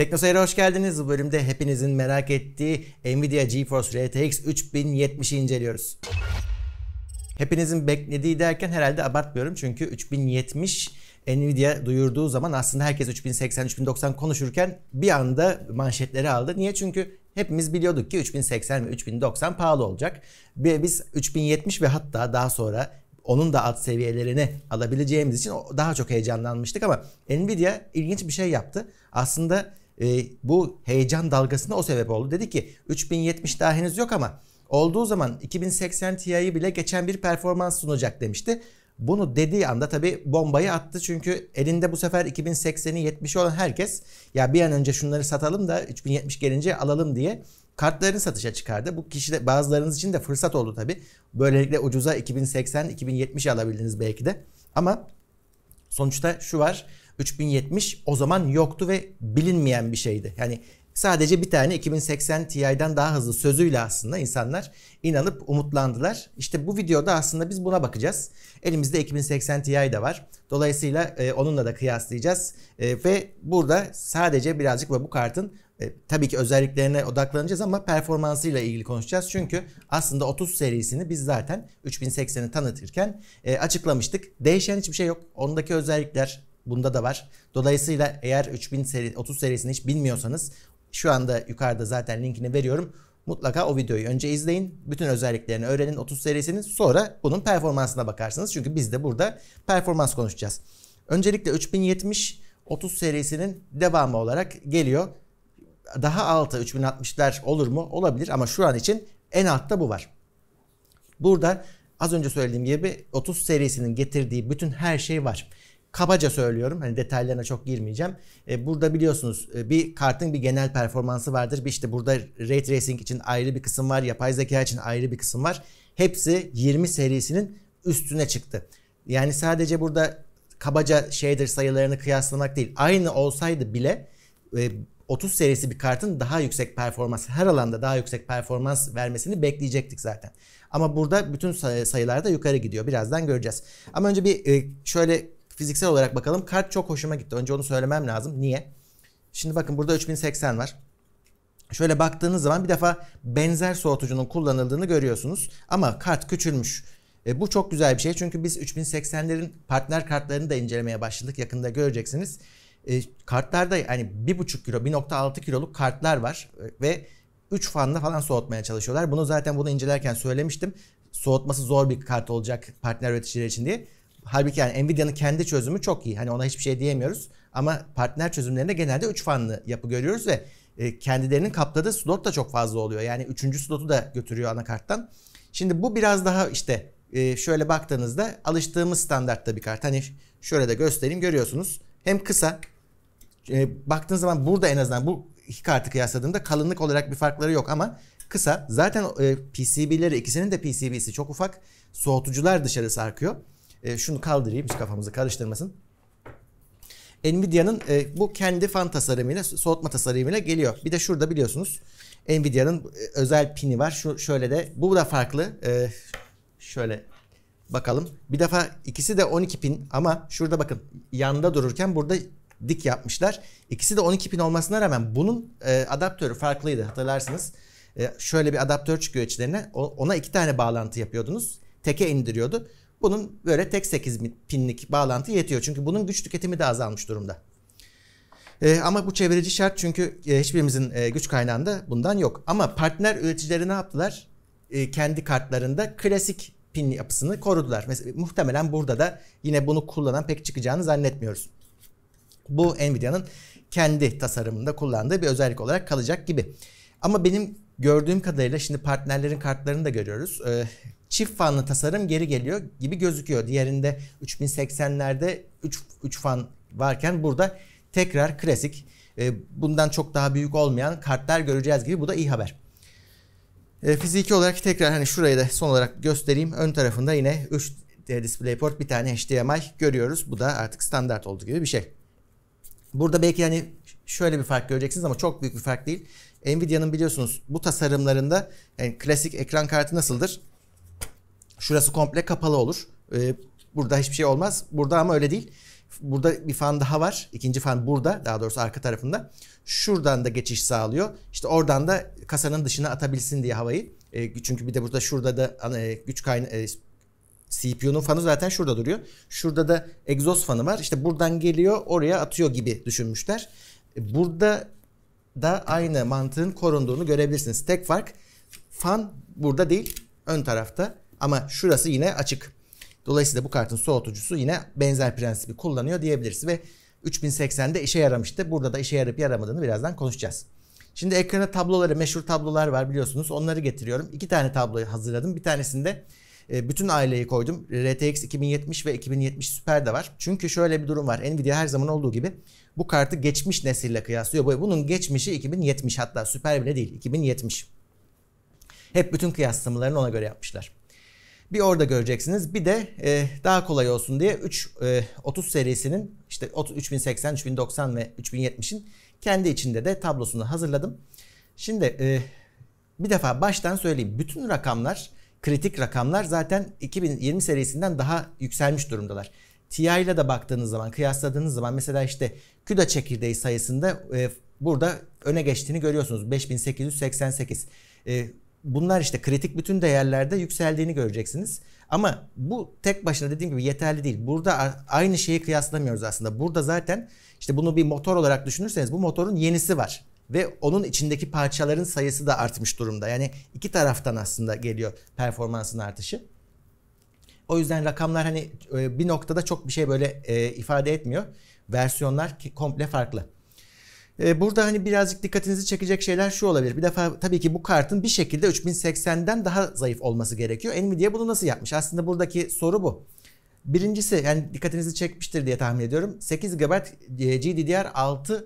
Teknoseyir'e hoş geldiniz. Bu bölümde hepinizin merak ettiği Nvidia GeForce RTX 3070'i inceliyoruz. Hepinizin beklediği derken herhalde abartmıyorum çünkü 3070 Nvidia duyurduğu zaman aslında herkes 3080, 3090 konuşurken bir anda manşetleri aldı. Niye? Çünkü hepimiz biliyorduk ki 3080 ve 3090 pahalı olacak. Ve biz 3070 ve hatta daha sonra onun da alt seviyelerini alabileceğimiz için daha çok heyecanlanmıştık ama Nvidia ilginç bir şey yaptı. Aslında e, bu heyecan dalgasına o sebep oldu. Dedi ki 3070 daha henüz yok ama olduğu zaman 2080 Ti'yi bile geçen bir performans sunacak demişti. Bunu dediği anda tabi bombayı attı çünkü elinde bu sefer 2080'i 70'i olan herkes ya bir an önce şunları satalım da 3070 gelince alalım diye kartlarını satışa çıkardı. Bu kişi de bazılarınız için de fırsat oldu tabi. Böylelikle ucuza 2080, 2070 alabildiniz belki de. Ama sonuçta şu var. 3070 o zaman yoktu ve bilinmeyen bir şeydi. Yani sadece bir tane 2080 Ti'den daha hızlı sözüyle aslında insanlar inanıp umutlandılar. İşte bu videoda aslında biz buna bakacağız. Elimizde 2080 Ti de var. Dolayısıyla e, onunla da kıyaslayacağız. E, ve burada sadece birazcık bu kartın e, tabii ki özelliklerine odaklanacağız ama performansıyla ilgili konuşacağız. Çünkü aslında 30 serisini biz zaten 3080'i tanıtırken e, açıklamıştık. Değişen hiçbir şey yok. Ondaki özellikler bunda da var. Dolayısıyla eğer 3000 seri 30 serisini hiç bilmiyorsanız şu anda yukarıda zaten linkini veriyorum. Mutlaka o videoyu önce izleyin. Bütün özelliklerini öğrenin 30 serisinin. Sonra bunun performansına bakarsınız. Çünkü biz de burada performans konuşacağız. Öncelikle 3070 30 serisinin devamı olarak geliyor. Daha altı 3060'lar olur mu? Olabilir ama şu an için en altta bu var. Burada az önce söylediğim gibi 30 serisinin getirdiği bütün her şey var. Kabaca söylüyorum. Hani detaylarına çok girmeyeceğim. E, burada biliyorsunuz e, bir kartın bir genel performansı vardır. Bir işte burada Ray Tracing için ayrı bir kısım var. Yapay zeka için ayrı bir kısım var. Hepsi 20 serisinin üstüne çıktı. Yani sadece burada kabaca shader sayılarını kıyaslamak değil. Aynı olsaydı bile e, 30 serisi bir kartın daha yüksek performans, her alanda daha yüksek performans vermesini bekleyecektik zaten. Ama burada bütün sayılar da yukarı gidiyor. Birazdan göreceğiz. Ama önce bir e, şöyle fiziksel olarak bakalım. Kart çok hoşuma gitti. Önce onu söylemem lazım. Niye? Şimdi bakın burada 3080 var. Şöyle baktığınız zaman bir defa benzer soğutucunun kullanıldığını görüyorsunuz. Ama kart küçülmüş. E, bu çok güzel bir şey çünkü biz 3080'lerin partner kartlarını da incelemeye başladık. Yakında göreceksiniz. E, kartlarda yani 1,5 kilo, 1.6 kiloluk kartlar var e, ve 3 fanla falan soğutmaya çalışıyorlar. Bunu zaten bunu incelerken söylemiştim. Soğutması zor bir kart olacak partner üreticiler için diye. Halbuki yani Nvidia'nın kendi çözümü çok iyi. Hani ona hiçbir şey diyemiyoruz. Ama partner çözümlerinde genelde 3 fanlı yapı görüyoruz ve e, kendilerinin kapladığı slot da çok fazla oluyor. Yani 3. slotu da götürüyor anakarttan. Şimdi bu biraz daha işte e, şöyle baktığınızda alıştığımız standartta bir kart. Hani şöyle de göstereyim görüyorsunuz. Hem kısa e, baktığınız zaman burada en azından bu iki kartı kıyasladığımda kalınlık olarak bir farkları yok ama kısa. Zaten PCB'leri ikisinin de PCB'si çok ufak. Soğutucular dışarı sarkıyor. E, şunu kaldırayım hiç kafamızı karıştırmasın. Nvidia'nın e, bu kendi fan tasarımıyla, soğutma tasarımıyla geliyor. Bir de şurada biliyorsunuz Nvidia'nın e, özel pini var. Şu şöyle de bu da farklı. E, şöyle bakalım. Bir defa ikisi de 12 pin ama şurada bakın yanda dururken burada dik yapmışlar. İkisi de 12 pin olmasına rağmen bunun e, adaptörü farklıydı hatırlarsınız. E, şöyle bir adaptör çıkıyor içlerine. O, ona iki tane bağlantı yapıyordunuz. Teke indiriyordu. Bunun böyle tek 8 pinlik bağlantı yetiyor. Çünkü bunun güç tüketimi de azalmış durumda. Ee, ama bu çevreci şart çünkü e, hiçbirimizin e, güç kaynağında bundan yok. Ama partner üreticileri ne yaptılar? E, kendi kartlarında klasik pin yapısını korudular. Mesela, muhtemelen burada da yine bunu kullanan pek çıkacağını zannetmiyoruz. Bu Nvidia'nın kendi tasarımında kullandığı bir özellik olarak kalacak gibi. Ama benim gördüğüm kadarıyla şimdi partnerlerin kartlarını da görüyoruz. Ee, çift fanlı tasarım geri geliyor gibi gözüküyor. Diğerinde 3080'lerde 3, 3 fan varken burada tekrar klasik e, bundan çok daha büyük olmayan kartlar göreceğiz gibi bu da iyi haber. E, fiziki olarak tekrar hani şurayı da son olarak göstereyim. Ön tarafında yine 3 DisplayPort bir tane HDMI görüyoruz. Bu da artık standart olduğu gibi bir şey. Burada belki hani şöyle bir fark göreceksiniz ama çok büyük bir fark değil. Nvidia'nın biliyorsunuz bu tasarımlarında yani klasik ekran kartı nasıldır? Şurası komple kapalı olur. Ee, burada hiçbir şey olmaz. Burada ama öyle değil. Burada bir fan daha var. İkinci fan burada daha doğrusu arka tarafında. Şuradan da geçiş sağlıyor. İşte oradan da kasanın dışına atabilsin diye havayı. E, çünkü bir de burada şurada da e, güç kaynağı e, CPU'nun fanı zaten şurada duruyor. Şurada da egzoz fanı var. İşte buradan geliyor oraya atıyor gibi düşünmüşler. E, burada da aynı mantığın korunduğunu görebilirsiniz. Tek fark fan burada değil ön tarafta ama şurası yine açık. Dolayısıyla bu kartın soğutucusu yine benzer prensibi kullanıyor diyebiliriz ve 3080'de işe yaramıştı. Burada da işe yarayıp yaramadığını birazdan konuşacağız. Şimdi ekrana tabloları, meşhur tablolar var biliyorsunuz. Onları getiriyorum. İki tane tabloyu hazırladım. Bir tanesinde e, bütün aileyi koydum. RTX 2070 ve 2070 Super de var. Çünkü şöyle bir durum var. Nvidia her zaman olduğu gibi bu kartı geçmiş nesille kıyaslıyor. Bunun geçmişi 2070 hatta Super bile değil 2070. Hep bütün kıyaslamalarını ona göre yapmışlar. Bir orada göreceksiniz. Bir de e, daha kolay olsun diye 3 e, 30 serisinin işte 3080, 3090 ve 3070'in kendi içinde de tablosunu hazırladım. Şimdi e, bir defa baştan söyleyeyim. Bütün rakamlar, kritik rakamlar zaten 2020 serisinden daha yükselmiş durumdalar. TI ile de baktığınız zaman, kıyasladığınız zaman mesela işte CUDA çekirdeği sayısında e, burada öne geçtiğini görüyorsunuz. 5888. E, bunlar işte kritik bütün değerlerde yükseldiğini göreceksiniz. Ama bu tek başına dediğim gibi yeterli değil. Burada aynı şeyi kıyaslamıyoruz aslında. Burada zaten işte bunu bir motor olarak düşünürseniz bu motorun yenisi var. Ve onun içindeki parçaların sayısı da artmış durumda. Yani iki taraftan aslında geliyor performansın artışı. O yüzden rakamlar hani e, bir noktada çok bir şey böyle e, ifade etmiyor. Versiyonlar komple farklı. E, burada hani birazcık dikkatinizi çekecek şeyler şu olabilir. Bir defa tabii ki bu kartın bir şekilde 3080'den daha zayıf olması gerekiyor. Nvidia bunu nasıl yapmış? Aslında buradaki soru bu. Birincisi yani dikkatinizi çekmiştir diye tahmin ediyorum. 8 GB GDDR6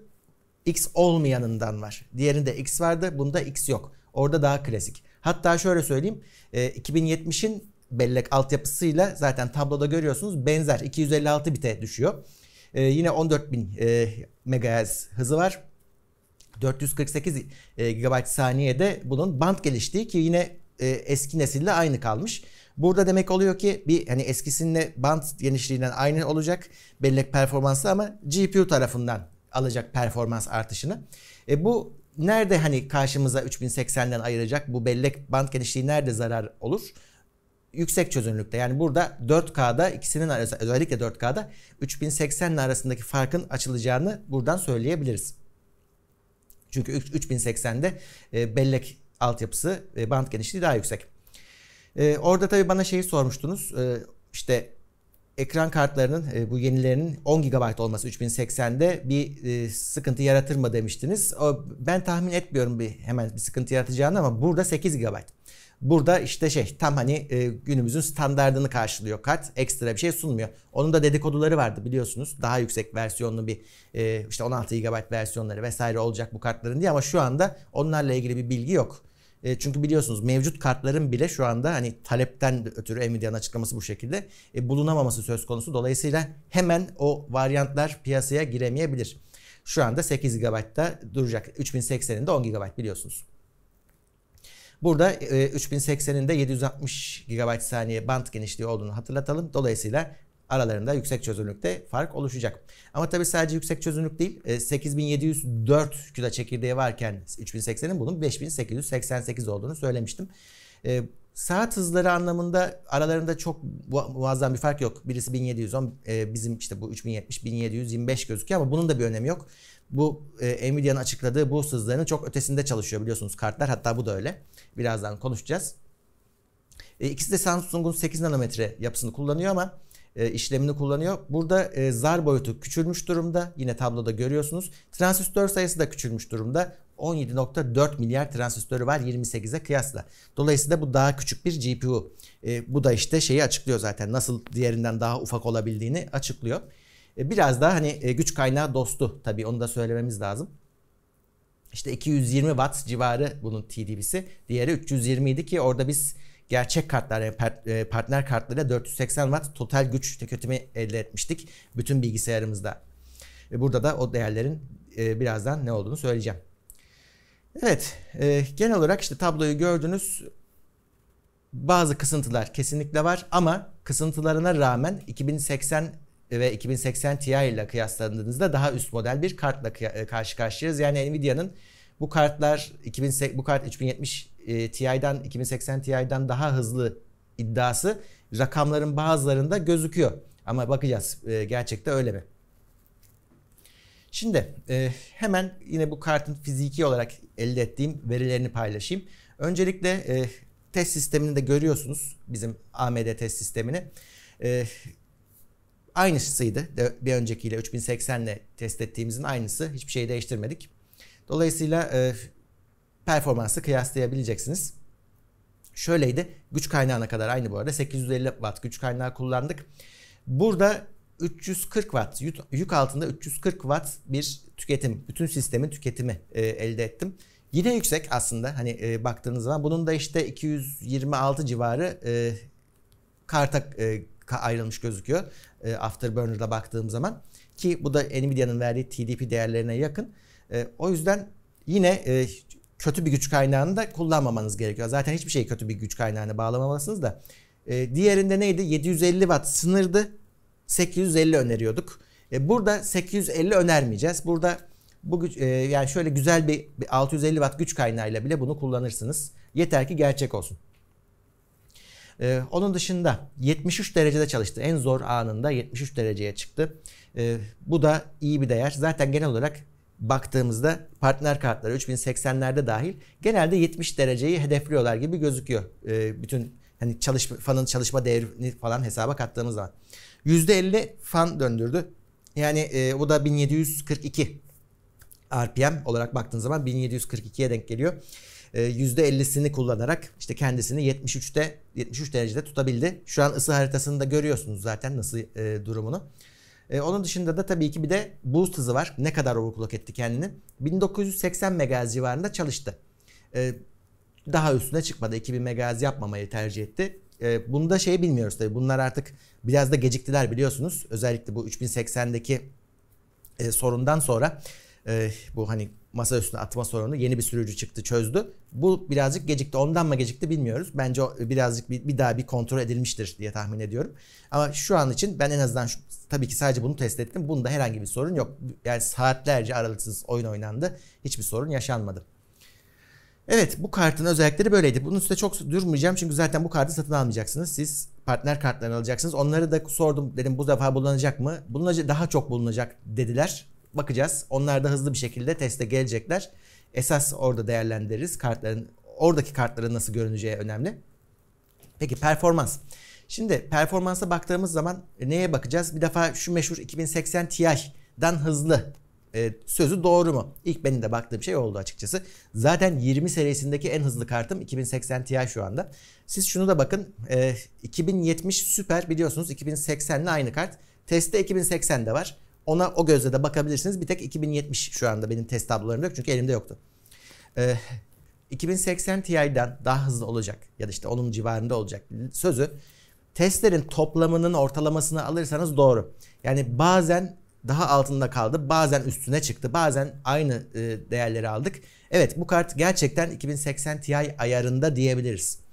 X olmayanından var. Diğerinde X vardı. Bunda X yok. Orada daha klasik. Hatta şöyle söyleyeyim. 2070'in bellek altyapısıyla zaten tabloda görüyorsunuz benzer 256 bite düşüyor. Ee, yine 14.000 e, MHz hızı var. 448 e, GB saniyede bunun band geliştiği ki yine e, eski nesille aynı kalmış. Burada demek oluyor ki bir hani eskisinle band genişliğinden aynı olacak bellek performansı ama GPU tarafından alacak performans artışını. E, bu nerede hani karşımıza 3080'den ayıracak bu bellek band genişliği nerede zarar olur? Yüksek çözünürlükte. Yani burada 4K'da ikisinin arası özellikle 4K'da 3080 ile arasındaki farkın açılacağını buradan söyleyebiliriz. Çünkü 3080'de e, bellek altyapısı e, band genişliği daha yüksek. E, orada tabii bana şeyi sormuştunuz. E, işte ekran kartlarının bu yenilerinin 10 GB olması 3080'de bir sıkıntı yaratır mı demiştiniz. Ben tahmin etmiyorum bir hemen bir sıkıntı yaratacağını ama burada 8 GB. Burada işte şey tam hani e, günümüzün standartını karşılıyor kart. Ekstra bir şey sunmuyor. Onun da dedikoduları vardı biliyorsunuz. Daha yüksek versiyonlu bir e, işte 16 GB versiyonları vesaire olacak bu kartların diye ama şu anda onlarla ilgili bir bilgi yok. E, çünkü biliyorsunuz mevcut kartların bile şu anda hani talepten ötürü Nvidia'nın açıklaması bu şekilde e, bulunamaması söz konusu. Dolayısıyla hemen o varyantlar piyasaya giremeyebilir. Şu anda 8 GB'da duracak. 3080'inde 10 GB biliyorsunuz. Burada e, 3080'in de 760 GB saniye band genişliği olduğunu hatırlatalım. Dolayısıyla aralarında yüksek çözünürlükte fark oluşacak. Ama tabii sadece yüksek çözünürlük değil. 8704 e, CUDA çekirdeği varken 3080'in bunun 5888 olduğunu söylemiştim. E, saat hızları anlamında aralarında çok muazzam bir fark yok. Birisi 1710, e, bizim işte bu 3070 1725 gözüküyor ama bunun da bir önemi yok. Bu Nvidia'nın açıkladığı bu hızlarının çok ötesinde çalışıyor biliyorsunuz kartlar. Hatta bu da öyle. Birazdan konuşacağız. E, ikisi de Samsung'un 8 nanometre yapısını kullanıyor ama e, işlemini kullanıyor. Burada e, zar boyutu küçülmüş durumda. Yine tabloda görüyorsunuz. Transistör sayısı da küçülmüş durumda. 17.4 milyar transistörü var 28'e kıyasla. Dolayısıyla bu daha küçük bir GPU. E, bu da işte şeyi açıklıyor zaten. Nasıl diğerinden daha ufak olabildiğini açıklıyor. Biraz daha hani güç kaynağı dostu tabii onu da söylememiz lazım. İşte 220 watt civarı bunun TDP'si. Diğeri 320 idi ki orada biz gerçek kartlar yani e, partner kartlarıyla 480 watt total güç tüketimi elde etmiştik. Bütün bilgisayarımızda. Burada da o değerlerin e, birazdan ne olduğunu söyleyeceğim. Evet e, genel olarak işte tabloyu gördünüz. Bazı kısıntılar kesinlikle var ama kısıntılarına rağmen 2080 ve 2080 Ti ile kıyasladığınızda daha üst model bir kartla karşı karşıyayız. Yani Nvidia'nın bu kartlar 2000 bu kart 3070 e, Ti'den 2080 Ti'den daha hızlı iddiası rakamların bazılarında gözüküyor. Ama bakacağız e, gerçekte öyle mi? Şimdi e, hemen yine bu kartın fiziki olarak elde ettiğim verilerini paylaşayım. Öncelikle e, test sistemini de görüyorsunuz bizim AMD test sistemini. E, aynısıydı bir öncekiyle 3080 ile test ettiğimizin aynısı. Hiçbir şey değiştirmedik. Dolayısıyla e, performansı kıyaslayabileceksiniz. Şöyleydi. Güç kaynağına kadar aynı bu arada. 850 watt güç kaynağı kullandık. Burada 340 watt yük altında 340 watt bir tüketim. Bütün sistemin tüketimi e, elde ettim. Yine yüksek aslında hani e, baktığınız zaman. Bunun da işte 226 civarı e, karta e, ayrılmış gözüküyor. E, Afterburner'da baktığım zaman. Ki bu da Nvidia'nın verdiği TDP değerlerine yakın. E, o yüzden yine e, kötü bir güç kaynağını da kullanmamanız gerekiyor. Zaten hiçbir şeyi kötü bir güç kaynağına bağlamamalısınız da. E, diğerinde neydi? 750 watt sınırdı. 850 öneriyorduk. E, burada 850 önermeyeceğiz. Burada bu güç, e, yani şöyle güzel bir, bir 650 watt güç kaynağıyla bile bunu kullanırsınız. Yeter ki gerçek olsun. Ee, onun dışında 73 derecede çalıştı. En zor anında 73 dereceye çıktı. Ee, bu da iyi bir değer. Zaten genel olarak baktığımızda partner kartları 3080'lerde dahil genelde 70 dereceyi hedefliyorlar gibi gözüküyor. Ee, bütün hani çalışma fanın çalışma değerini falan hesaba kattığımız zaman. %50 fan döndürdü. Yani e, bu da 1742 RPM olarak baktığın zaman 1742'ye denk geliyor. %50'sini kullanarak işte kendisini 73'te 73 derecede tutabildi. Şu an ısı haritasını da görüyorsunuz zaten nasıl e, durumunu. E, onun dışında da tabii ki bir de boost hızı var. Ne kadar overclock etti kendini. 1980 MHz civarında çalıştı. E, daha üstüne çıkmadı. 2000 MHz yapmamayı tercih etti. E, bunu da şey bilmiyoruz tabii. Bunlar artık biraz da geciktiler biliyorsunuz. Özellikle bu 3080'deki e, sorundan sonra e, bu hani masa üstüne atma sorunu yeni bir sürücü çıktı çözdü. Bu birazcık gecikti. Ondan mı gecikti bilmiyoruz. Bence o birazcık bir, bir daha bir kontrol edilmiştir diye tahmin ediyorum. Ama şu an için ben en azından şu, tabii ki sadece bunu test ettim. Bunda herhangi bir sorun yok. Yani saatlerce aralıksız oyun oynandı. Hiçbir sorun yaşanmadı. Evet bu kartın özellikleri böyleydi. Bunun üstüne çok durmayacağım çünkü zaten bu kartı satın almayacaksınız. Siz partner kartlarını alacaksınız. Onları da sordum dedim bu defa bulunacak mı? Bulunacak daha çok bulunacak dediler. Bakacağız. Onlar da hızlı bir şekilde teste gelecekler. Esas orada değerlendiririz. Kartların oradaki kartların nasıl görüneceği önemli. Peki performans. Şimdi performansa baktığımız zaman neye bakacağız? Bir defa şu meşhur 2080 Ti'den hızlı e, sözü doğru mu? İlk benim de baktığım şey oldu açıkçası. Zaten 20 serisindeki en hızlı kartım 2080 Ti şu anda. Siz şunu da bakın. E, 2070 Super biliyorsunuz 2080 ile aynı kart. Testte 2080 de var. Ona o gözle de bakabilirsiniz. Bir tek 2070 şu anda benim test tablolarımda yok çünkü elimde yoktu. Ee, 2080 Ti'den daha hızlı olacak ya da işte onun civarında olacak sözü testlerin toplamının ortalamasını alırsanız doğru. Yani bazen daha altında kaldı, bazen üstüne çıktı, bazen aynı e, değerleri aldık. Evet bu kart gerçekten 2080 Ti ayarında diyebiliriz.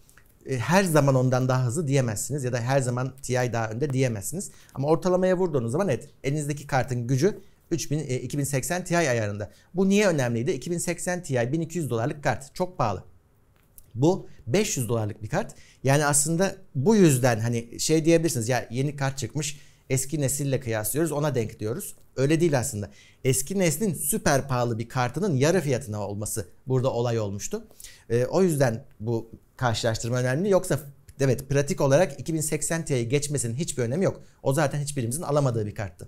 E, her zaman ondan daha hızlı diyemezsiniz ya da her zaman Ti daha önde diyemezsiniz. Ama ortalamaya vurduğunuz zaman evet elinizdeki kartın gücü 3000 e, 2080 Ti ayarında. Bu niye önemliydi? 2080 Ti 1200 dolarlık kart. Çok pahalı. Bu 500 dolarlık bir kart. Yani aslında bu yüzden hani şey diyebilirsiniz ya yeni kart çıkmış eski nesille kıyaslıyoruz ona denk diyoruz. Öyle değil aslında. Eski neslin süper pahalı bir kartının yarı fiyatına olması burada olay olmuştu. E, o yüzden bu karşılaştırma önemli. Yoksa evet pratik olarak 2080 Ti'yi geçmesinin hiçbir önemi yok. O zaten hiçbirimizin alamadığı bir karttı.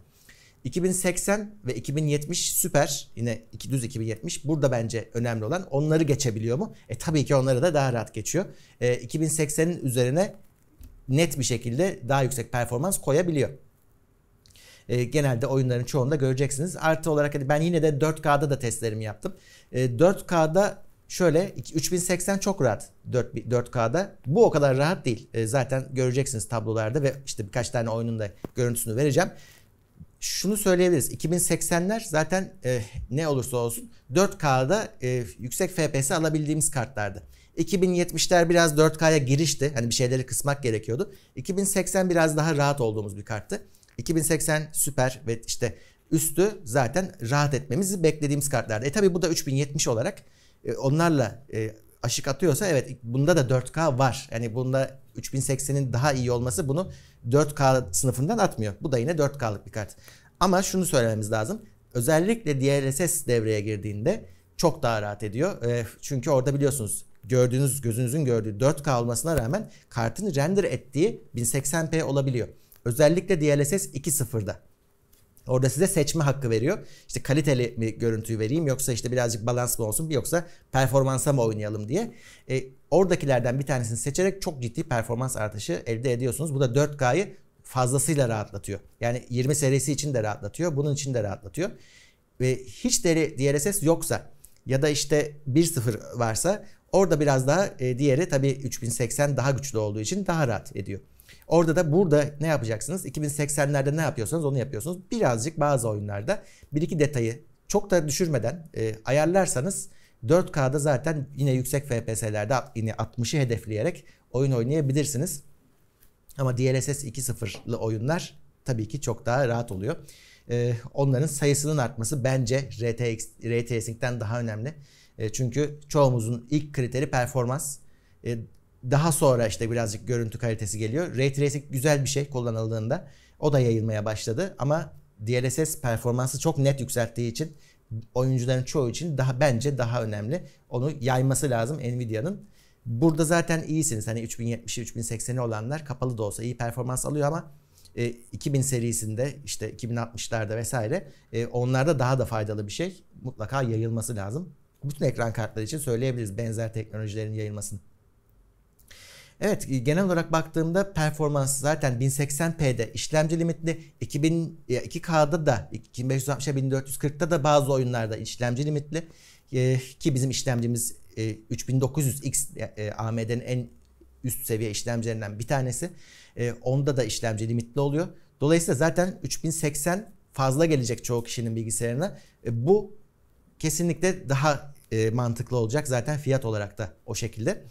2080 ve 2070 süper. Yine iki düz 2070. Burada bence önemli olan onları geçebiliyor mu? E tabii ki onları da daha rahat geçiyor. E, 2080'in üzerine net bir şekilde daha yüksek performans koyabiliyor. E, genelde oyunların çoğunda göreceksiniz. Artı olarak hani ben yine de 4K'da da testlerimi yaptım. E, 4K'da Şöyle 3080 çok rahat 4, 4K'da. Bu o kadar rahat değil. E, zaten göreceksiniz tablolarda ve işte birkaç tane oyunun da görüntüsünü vereceğim. Şunu söyleyebiliriz. 2080'ler zaten e, ne olursa olsun 4K'da e, yüksek FPS alabildiğimiz kartlardı. 2070'ler biraz 4K'ya girişti. Hani bir şeyleri kısmak gerekiyordu. 2080 biraz daha rahat olduğumuz bir karttı. 2080 süper ve işte üstü zaten rahat etmemizi beklediğimiz kartlarda. E tabi bu da 3070 olarak e, onlarla e, aşık atıyorsa evet bunda da 4K var. Yani bunda 3080'in daha iyi olması bunu 4K sınıfından atmıyor. Bu da yine 4K'lık bir kart. Ama şunu söylememiz lazım. Özellikle DLSS devreye girdiğinde çok daha rahat ediyor. E, çünkü orada biliyorsunuz gördüğünüz gözünüzün gördüğü 4K olmasına rağmen kartın render ettiği 1080p olabiliyor. Özellikle DLSS 2.0'da. Orada size seçme hakkı veriyor. İşte kaliteli mi görüntüyü vereyim yoksa işte birazcık balans mı olsun yoksa performansa mı oynayalım diye. E, oradakilerden bir tanesini seçerek çok ciddi performans artışı elde ediyorsunuz. Bu da 4K'yı fazlasıyla rahatlatıyor. Yani 20 serisi için de rahatlatıyor. Bunun için de rahatlatıyor. Ve hiç DLSS yoksa ya da işte 1.0 varsa orada biraz daha e, diğeri tabii 3080 daha güçlü olduğu için daha rahat ediyor. Orada da burada ne yapacaksınız? 2080'lerde ne yapıyorsanız onu yapıyorsunuz. Birazcık bazı oyunlarda bir iki detayı çok da düşürmeden e, ayarlarsanız 4K'da zaten yine yüksek FPS'lerde yine 60'ı hedefleyerek oyun oynayabilirsiniz. Ama DLSS 2.0'lı oyunlar tabii ki çok daha rahat oluyor. Ee, onların sayısının artması bence RTX, Ray daha önemli. E, çünkü çoğumuzun ilk kriteri performans. E, daha sonra işte birazcık görüntü kalitesi geliyor. Ray Tracing güzel bir şey kullanıldığında. O da yayılmaya başladı ama DLSS performansı çok net yükselttiği için oyuncuların çoğu için daha bence daha önemli. Onu yayması lazım Nvidia'nın. Burada zaten iyisiniz. Hani 3070'i 3080'i olanlar kapalı da olsa iyi performans alıyor ama e, 2000 serisinde işte 2060'larda vesaire e, onlarda daha da faydalı bir şey. Mutlaka yayılması lazım. Bütün ekran kartları için söyleyebiliriz benzer teknolojilerin yayılmasını. Evet genel olarak baktığımda performans zaten 1080p'de işlemci limitli 2000 2K'da da 2560'a 1440'da da bazı oyunlarda işlemci limitli e, ki bizim işlemcimiz e, 3900X e, AMD'nin en üst seviye işlemcilerinden bir tanesi. E, onda da işlemci limitli oluyor. Dolayısıyla zaten 3080 fazla gelecek çoğu kişinin bilgisayarına. E, bu kesinlikle daha e, mantıklı olacak zaten fiyat olarak da o şekilde.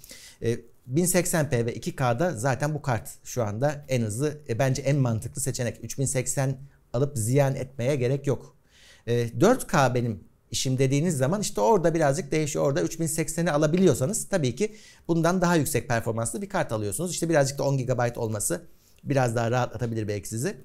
E, 1080p ve 2K'da zaten bu kart şu anda en hızlı e, bence en mantıklı seçenek. 3080 alıp ziyan etmeye gerek yok. E, 4K benim işim dediğiniz zaman işte orada birazcık değişiyor. Orada 3080'i alabiliyorsanız tabii ki bundan daha yüksek performanslı bir kart alıyorsunuz. İşte birazcık da 10 GB olması biraz daha rahatlatabilir belki sizi.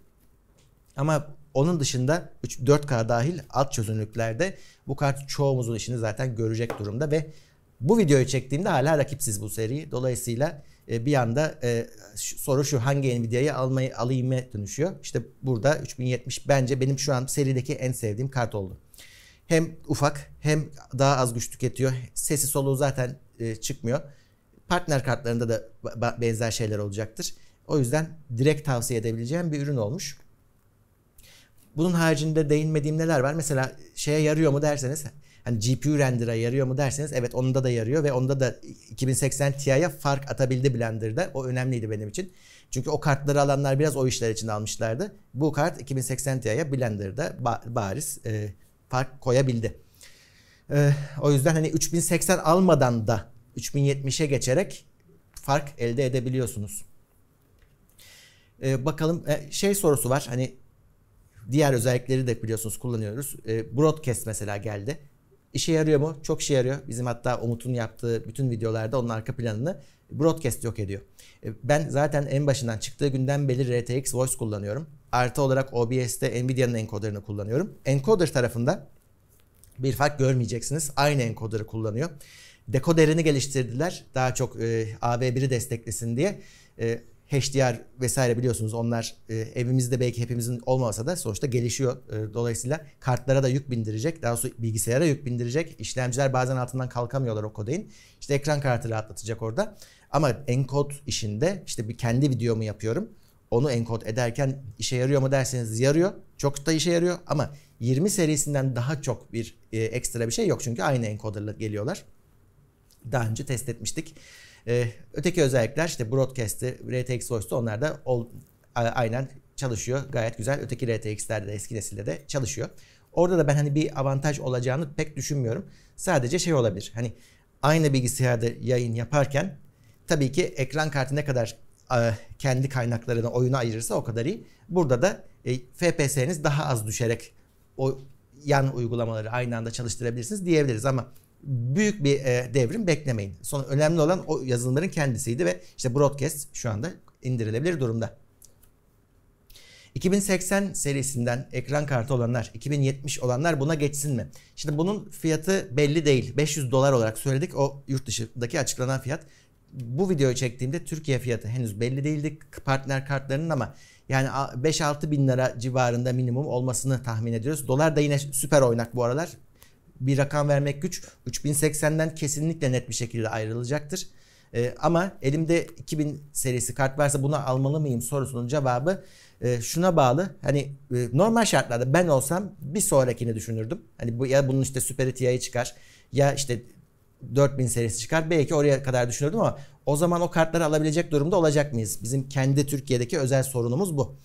Ama onun dışında 3, 4K dahil alt çözünürlüklerde bu kart çoğumuzun işini zaten görecek durumda ve bu videoyu çektiğimde hala rakipsiz bu seri. Dolayısıyla e, bir anda e, soru şu hangi Nvidia'yı almayı alayım mı dönüşüyor. İşte burada 3070 bence benim şu an serideki en sevdiğim kart oldu. Hem ufak hem daha az güç tüketiyor. Sesi soluğu zaten e, çıkmıyor. Partner kartlarında da benzer şeyler olacaktır. O yüzden direkt tavsiye edebileceğim bir ürün olmuş. Bunun haricinde değinmediğim neler var? Mesela şeye yarıyor mu derseniz hani GPU render'a yarıyor mu derseniz evet onda da yarıyor ve onda da 2080 Ti'ye fark atabildi Blender'da. O önemliydi benim için. Çünkü o kartları alanlar biraz o işler için almışlardı. Bu kart 2080 Ti'ye Blender'da bariz e, fark koyabildi. E, o yüzden hani 3080 almadan da 3070'e geçerek fark elde edebiliyorsunuz. E, bakalım e, şey sorusu var. Hani diğer özellikleri de biliyorsunuz kullanıyoruz. E, broadcast mesela geldi. İşe yarıyor mu? Çok işe yarıyor. Bizim hatta Umut'un yaptığı bütün videolarda onun arka planını broadcast yok ediyor. E, ben zaten en başından çıktığı günden beri RTX Voice kullanıyorum. Artı olarak OBS'te Nvidia'nın encoder'ını kullanıyorum. Encoder tarafında bir fark görmeyeceksiniz. Aynı encoder'ı kullanıyor. Dekoderini geliştirdiler. Daha çok e, AB1'i desteklesin diye. E, HDR vesaire biliyorsunuz onlar e, evimizde belki hepimizin olmasa da sonuçta gelişiyor. E, dolayısıyla kartlara da yük bindirecek. Daha sonra bilgisayara yük bindirecek. İşlemciler bazen altından kalkamıyorlar o kodeyin. İşte ekran kartı rahatlatacak orada. Ama encode işinde işte bir kendi videomu yapıyorum. Onu encode ederken işe yarıyor mu derseniz yarıyor. Çok da işe yarıyor ama 20 serisinden daha çok bir e, ekstra bir şey yok çünkü aynı encoder'la geliyorlar. Daha önce test etmiştik. Ee, öteki özellikler işte Broadcast'ı, RTX Voice'da onlar da ol, aynen çalışıyor. Gayet güzel. Öteki RTX'lerde de eski nesilde de çalışıyor. Orada da ben hani bir avantaj olacağını pek düşünmüyorum. Sadece şey olabilir. Hani aynı bilgisayarda yayın yaparken tabii ki ekran kartı ne kadar e, kendi kaynaklarını oyuna ayırırsa o kadar iyi. Burada da e, FPS'niz daha az düşerek o yan uygulamaları aynı anda çalıştırabilirsiniz diyebiliriz ama büyük bir e, devrim beklemeyin. Son önemli olan o yazılımların kendisiydi ve işte broadcast şu anda indirilebilir durumda. 2080 serisinden ekran kartı olanlar, 2070 olanlar buna geçsin mi? Şimdi bunun fiyatı belli değil. 500 dolar olarak söyledik. O yurt dışındaki açıklanan fiyat. Bu videoyu çektiğimde Türkiye fiyatı henüz belli değildi partner kartlarının ama yani 5-6 bin lira civarında minimum olmasını tahmin ediyoruz. Dolar da yine süper oynak bu aralar. Bir rakam vermek güç. 3080'den kesinlikle net bir şekilde ayrılacaktır. Ee, ama elimde 2000 serisi kart varsa bunu almalı mıyım sorusunun cevabı e, şuna bağlı. Hani e, normal şartlarda ben olsam bir sonrakini düşünürdüm. Hani bu ya bunun işte Super TI'yi çıkar ya işte 4000 serisi çıkar. Belki oraya kadar düşünürdüm ama o zaman o kartları alabilecek durumda olacak mıyız? Bizim kendi Türkiye'deki özel sorunumuz bu.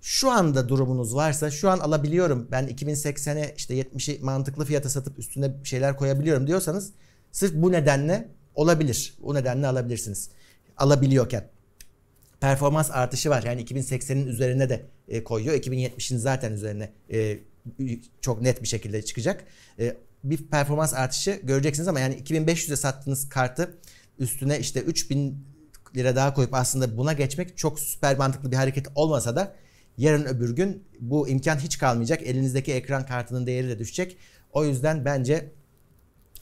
Şu anda durumunuz varsa şu an alabiliyorum. Ben 2080'e işte 70'i mantıklı fiyata satıp üstüne şeyler koyabiliyorum diyorsanız sırf bu nedenle olabilir. O nedenle alabilirsiniz. Alabiliyorken performans artışı var. Yani 2080'in üzerine de e, koyuyor. 2070'in zaten üzerine e, çok net bir şekilde çıkacak. E, bir performans artışı göreceksiniz ama yani 2500'e sattığınız kartı üstüne işte 3000 lira daha koyup aslında buna geçmek çok süper mantıklı bir hareket olmasa da yarın öbür gün bu imkan hiç kalmayacak. Elinizdeki ekran kartının değeri de düşecek. O yüzden bence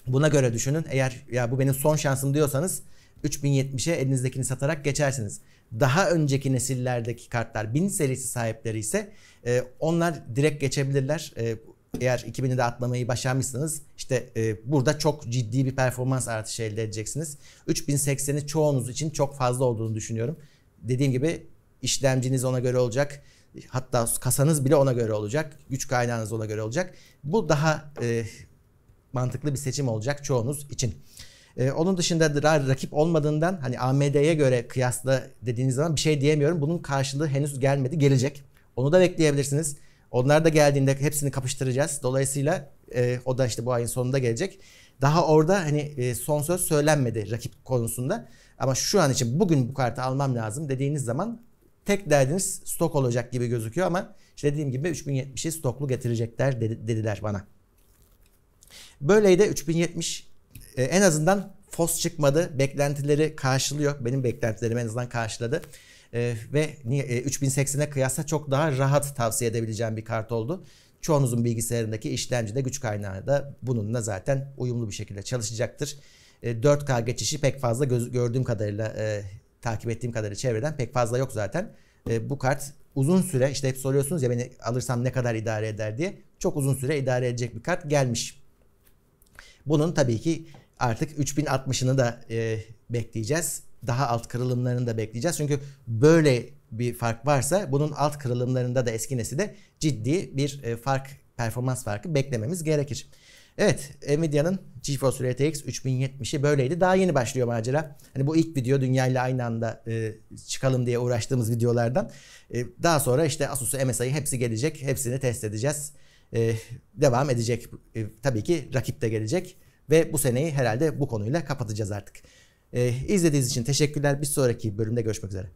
buna göre düşünün. Eğer ya bu benim son şansım diyorsanız 3070'e elinizdekini satarak geçersiniz. Daha önceki nesillerdeki kartlar 1000 serisi sahipleri ise e, onlar direkt geçebilirler. E, eğer 2000'i de atlamayı başarmışsanız işte e, burada çok ciddi bir performans artışı elde edeceksiniz. 3080'i çoğunuz için çok fazla olduğunu düşünüyorum. Dediğim gibi işlemciniz ona göre olacak. Hatta kasanız bile ona göre olacak. Güç kaynağınız ona göre olacak. Bu daha e, mantıklı bir seçim olacak çoğunuz için. Ee, onun dışında rakip olmadığından hani AMD'ye göre kıyasla dediğiniz zaman bir şey diyemiyorum. Bunun karşılığı henüz gelmedi. Gelecek. Onu da bekleyebilirsiniz. Onlar da geldiğinde hepsini kapıştıracağız. Dolayısıyla e, o da işte bu ayın sonunda gelecek. Daha orada hani e, son söz söylenmedi rakip konusunda. Ama şu an için bugün bu kartı almam lazım dediğiniz zaman tek derdiniz stok olacak gibi gözüküyor ama işte dediğim gibi 3070'i stoklu getirecekler dediler bana. Böyleydi 3070 e, en azından FOS çıkmadı. Beklentileri karşılıyor. Benim beklentilerimi en azından karşıladı. E, ve e, 3080'e kıyasla çok daha rahat tavsiye edebileceğim bir kart oldu. Çoğunuzun bilgisayarındaki işlemcide güç kaynağı da bununla zaten uyumlu bir şekilde çalışacaktır. E, 4K geçişi pek fazla gördüğüm kadarıyla e, takip ettiğim kadarıyla çevreden pek fazla yok zaten. E, bu kart uzun süre işte hep soruyorsunuz ya beni alırsam ne kadar idare eder diye. Çok uzun süre idare edecek bir kart gelmiş. Bunun tabii ki artık 3060'ını da e, bekleyeceğiz. Daha alt kırılımlarını da bekleyeceğiz. Çünkü böyle bir fark varsa bunun alt kırılımlarında da eski de ciddi bir e, fark, performans farkı beklememiz gerekir. Evet, Nvidia'nın GeForce RTX 3070'i böyleydi. Daha yeni başlıyor macera. Hani bu ilk video dünyayla aynı anda e, çıkalım diye uğraştığımız videolardan. E, daha sonra işte Asus'u MSI'yi hepsi gelecek. Hepsini test edeceğiz. E, devam edecek. E, tabii ki rakip de gelecek. Ve bu seneyi herhalde bu konuyla kapatacağız artık. Ee, izlediğiniz için teşekkürler. Bir sonraki bölümde görüşmek üzere.